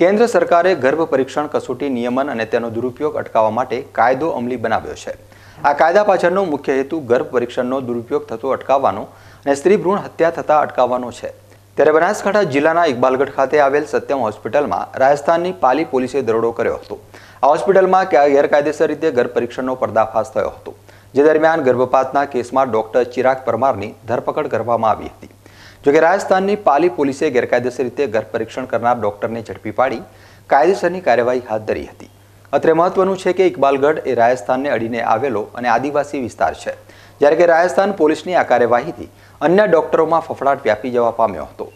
કેન્દ્ર સરકારે ગર્ભ પરીક્ષણ કસોટી નિયમન અને તેનો દુરુપયોગ અટકાવવા માટે કાયદો અમલી બનાવ્યો છે. આ કાયદા પાછળનો મુખ્ય હેતુ ગર્ભ પરીક્ષણનો દુરુપયોગ થતો અટકાવવાનો અને સ્ત્રી ભ્રૂણ હત્યા થતા અટકાવવાનો છે. ત્યારે બનાસકાંઠા જિલ્લાના ઇકબાલગઢ ખાતે આવેલ સત્યમ હોસ્પિટલમાં રાજસ્થાનની પાલી પોલીસે દરોડો કર્યો હતો. આ હોસ્પિટલમાં ગેરકાયદેસર રીતે ગર્ભ પરીક્ષણનો પર્દાફાશ થયો હતો. જે દરમિયાન ગર્ભપાતના કેસમાં ડોક્ટર ચિરાગ પરમારની ધરપકડ કરવામાં આવી હતી. જોકે રાજસ્થાનની પાલી પોલીસે ગેરકાયદેસર રીતે ગર્ભ પરીક્ષણ કરનાર ડોક્ટરને ઝડપી પાડી કાયદેસરની કાર્યવાહી હાથ ધરી હતી. અત્રે મહત્વનું છે કે ઇકબાલગઢ એ રાજસ્થાનને અડીને આવેલો અને આદિવાસી વિસ્તાર છે. જ્યારે કે રાજસ્થાન પોલીસની આ કાર્યવાહીથી અન્ય ડોક્ટરોમાં ફફડાટ વ્યાપી જવા પામ્યો હતો.